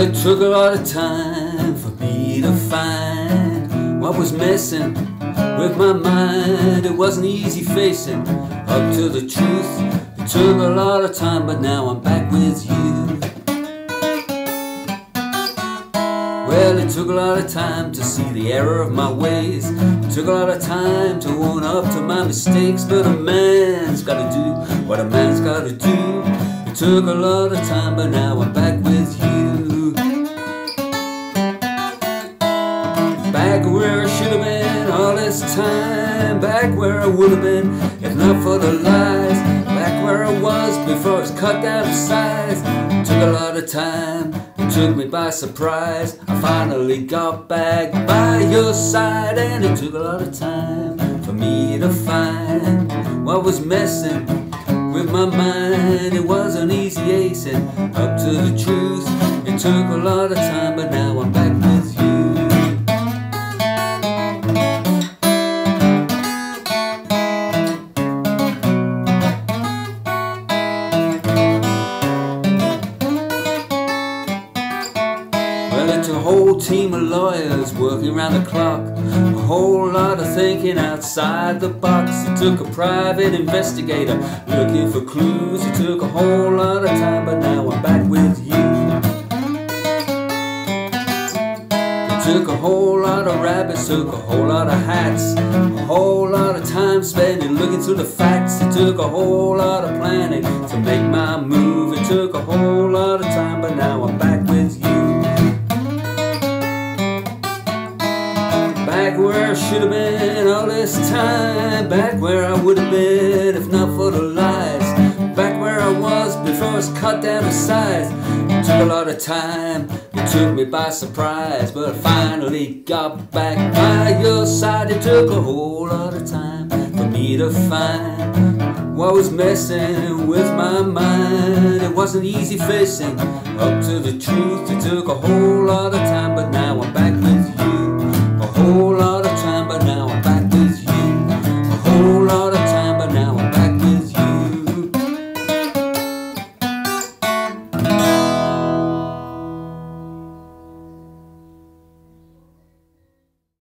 it took a lot of time for me to find what was missing with my mind. It wasn't easy facing up to the truth. It took a lot of time, but now I'm back with you. Well, it took a lot of time to see the error of my ways. It took a lot of time to own up to my mistakes. But a man's gotta do what a man's gotta do. It took a lot of time, but now I'm Back where I should have been all this time. Back where I would have been if not for the lies. Back where I was before I was cut down to size. Took a lot of time it took me by surprise. I finally got back by your side, and it took a lot of time for me to find what was missing with my mind. It wasn't easy acing up to the truth. It took a lot of time, but now I'm A whole team of lawyers working around the clock. A whole lot of thinking outside the box. It took a private investigator looking for clues. It took a whole lot of time, but now I'm back with you. It took a whole lot of rabbits, took a whole lot of hats, a whole lot of time spending looking through the facts. It took a whole lot of planning to make my move. It took a whole lot of time, but now I'm back Back where I should have been all this time. Back where I would have been if not for the lies. Back where I was before I was cut down to size. It took a lot of time, it took me by surprise. But I finally got back by your side. It took a whole lot of time for me to find what was messing with my mind. It wasn't easy facing up to the truth. It took a whole lot of time, but now I'm back with you. Whole lot